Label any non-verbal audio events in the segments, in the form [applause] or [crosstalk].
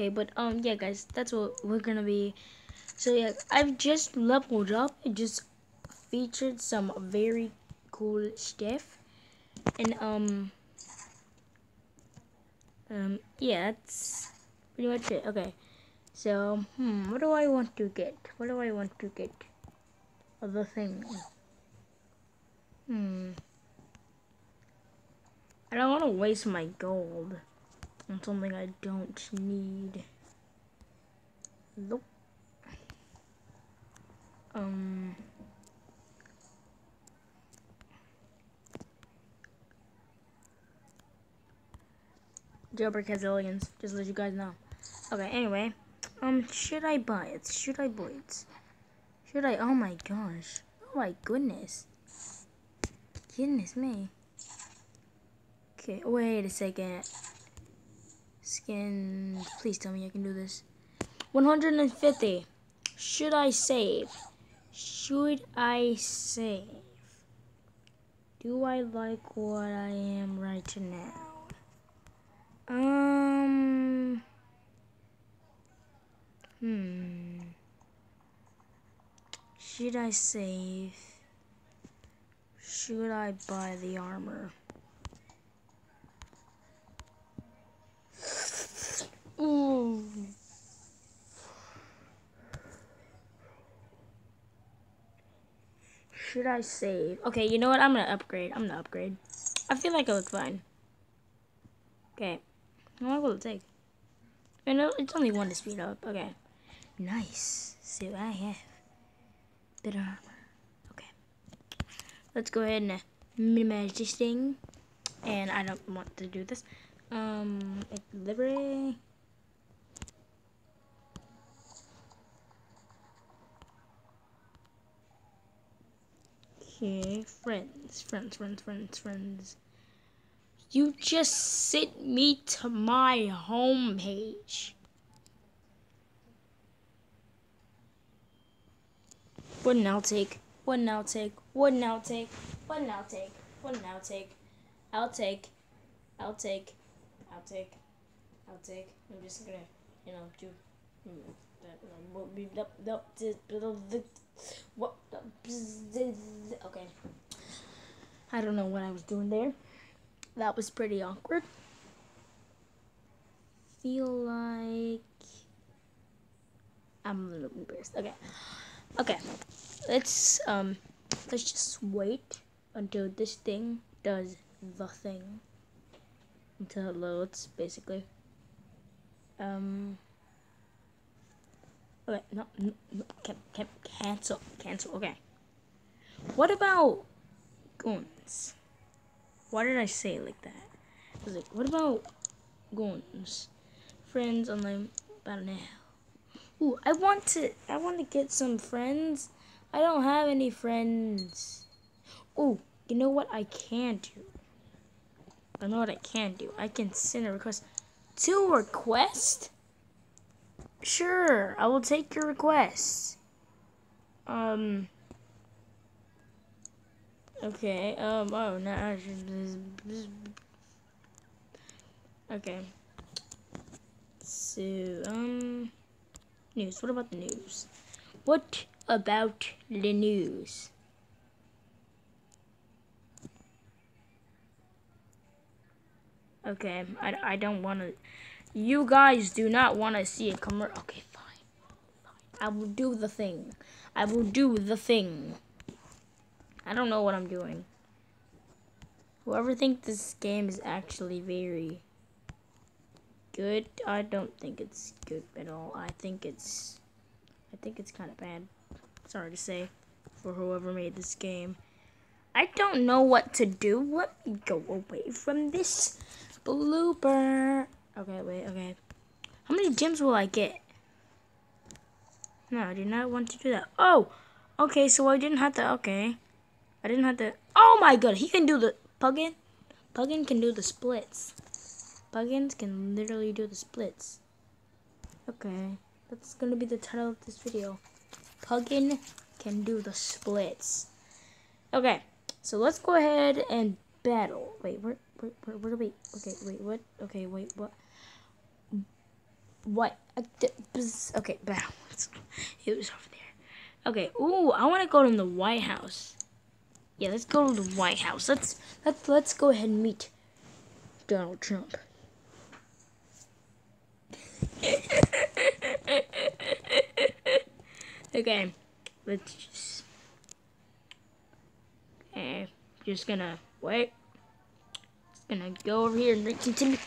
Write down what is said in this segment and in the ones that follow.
Okay, but um, yeah, guys, that's what we're gonna be. So yeah, I've just leveled up. It just featured some very cool stuff, and um um, yeah, that's pretty much it. Okay, so, hmm, what do I want to get? What do I want to get? Other thing. Hmm. I don't want to waste my gold on something I don't need. Nope. Um... Jailbreak has aliens, just let you guys know. Okay, anyway. Um, should I buy it? Should I buy it? Should I? Oh my gosh. Oh my goodness. Goodness me. Okay, wait a second. Skin. Please tell me I can do this. 150. Should I save? Should I save? Do I like what I am right now? Um. Hmm. Should I save? Should I buy the armor? Ooh. I save? Okay, you know what? I'm gonna upgrade. I'm gonna upgrade. I feel like I look fine. Okay. How long will it take? I know it's only one to speed up. Okay. Nice. So I have better armor. Okay. Let's go ahead and minimize this thing. And I don't want to do this. Um, delivery. Okay, friends, friends, friends, friends, friends. You just sent me to my homepage. What an outtake, what an outtake, what an outtake, what an outtake, what an outtake, take. I'll take. I'll take. I'll take. I'm just gonna, you know, do that. Um, what? Okay. I don't know what I was doing there that was pretty awkward. Feel like I'm a little embarrassed. Okay. Okay. Let's um let's just wait until this thing does the thing. Until it loads, basically. Um Okay, no, no, no can, can, cancel, cancel, okay. What about guns? Why did I say it like that? I was like, what about guns? Friends online about now. Ooh, I want to I want to get some friends. I don't have any friends. Ooh, you know what I can do? I know what I can do. I can send a request to request. Sure, I will take your request. Um Okay, um, oh, now Okay. So, um, news. What about the news? What about the news? Okay, I, I don't want to. You guys do not want to see a commercial. Okay, fine. fine. I will do the thing. I will do the thing. I don't know what I'm doing. Whoever thinks this game is actually very good, I don't think it's good at all. I think it's, I think it's kind of bad. Sorry to say, for whoever made this game. I don't know what to do. Let me go away from this blooper. Okay, wait, okay. How many gems will I get? No, I did not want to do that. Oh, okay, so I didn't have to, okay. I didn't have to, oh my god, he can do the, Pugin? Pugin can do the splits. Pugins can literally do the splits. Okay, that's gonna be the title of this video. Pugin can do the splits. Okay, so let's go ahead and battle. Wait, where, where, where, where, wait, okay, wait, what? Okay, wait, what? What? Okay, battle. [laughs] It was over there. Okay, ooh, I want to go to the White House. Yeah, let's go to the White House. Let's let's let's go ahead and meet Donald Trump. [laughs] okay, let's just okay, just gonna wait. Just gonna go over here and continue.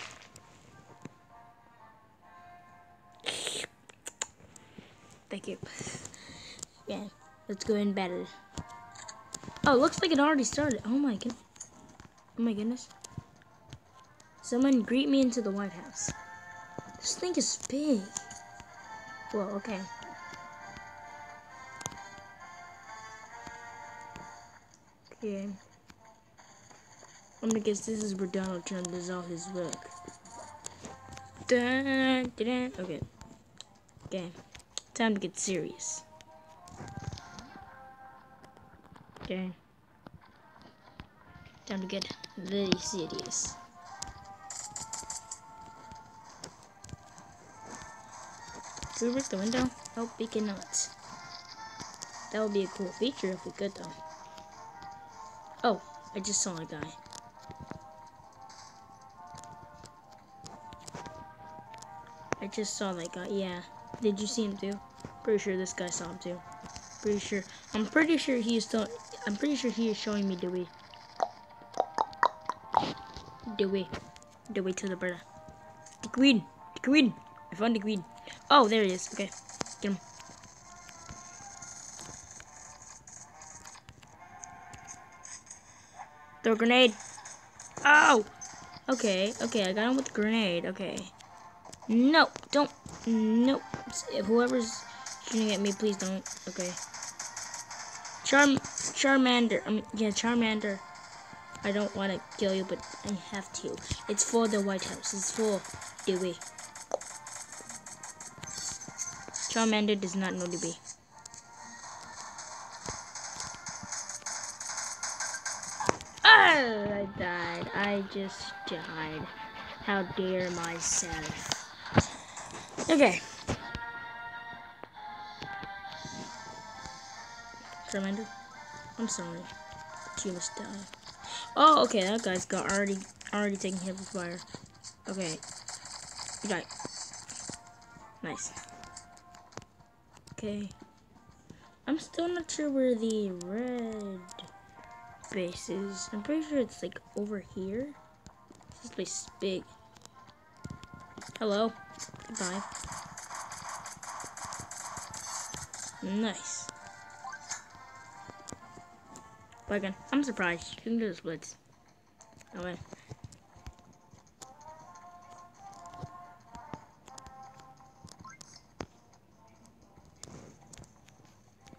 Thank you. Yeah, let's go in battle. Oh, looks like it already started. Oh my god. Oh my goodness. Someone greet me into the White House. This thing is big. Well, okay. Okay. I'm gonna guess this is where Donald Trump does all his work. Dun, dun. Okay. Okay. Time to get serious. Okay. Time to get very serious. Can we break the window? Nope, we cannot. That would be a cool feature if we could though. Oh, I just saw a guy. I just saw that guy, yeah. Did you see him too? Pretty sure this guy saw him too. Pretty sure. I'm pretty sure he is still. I'm pretty sure he is showing me the way. The way. The way to the bird. The queen. The queen. I found the queen. Oh, there he is. Okay. Get him. Throw a grenade. Oh! Okay, okay, I got him with the grenade. Okay. No, don't. Nope. Whoever's shooting at me, please don't. Okay. Charm, Charmander. Um, yeah, Charmander. I don't want to kill you, but I have to. It's for the White House. It's for Dewey. Charmander does not know Dewey. Oh, I died. I just died. How dare myself. Okay. Reminder. I'm sorry. You must die. Oh, okay, that guy's got already already taken hit with fire. Okay. You got Nice. Okay. I'm still not sure where the red base is. I'm pretty sure it's like over here. This place is big. Hello. Goodbye. Nice. But again, I'm surprised. You can do the splits. Oh wait.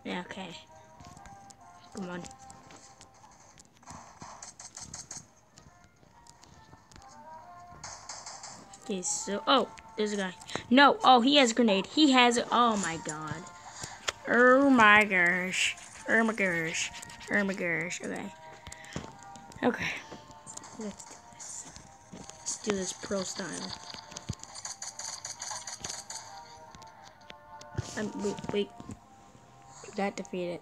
Yeah, okay. Come on. Okay, so, oh, there's a guy. No, oh, he has a grenade. He has, oh my god. Oh my gosh. Oh my gosh. Oh my gosh. Okay. Okay. Let's do this. Let's do this pro style. Um, wait, wait. We got defeated.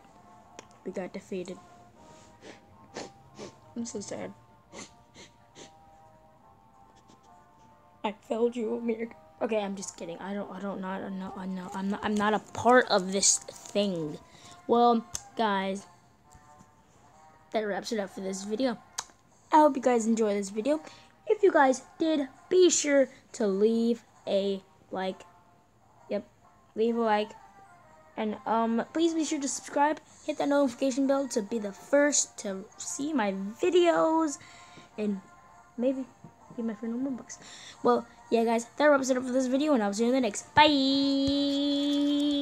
We got defeated. I'm so sad. I failed you, Amir. Okay, I'm just kidding. I don't. I don't. Not. I'm not. I'm not. I'm not a part of this thing. Well, guys, that wraps it up for this video. I hope you guys enjoyed this video. If you guys did, be sure to leave a like. Yep, leave a like. And um, please be sure to subscribe, hit that notification bell to be the first to see my videos, and maybe get my friend on books. Well, yeah, guys, that wraps it up for this video, and I'll see you in the next. Bye!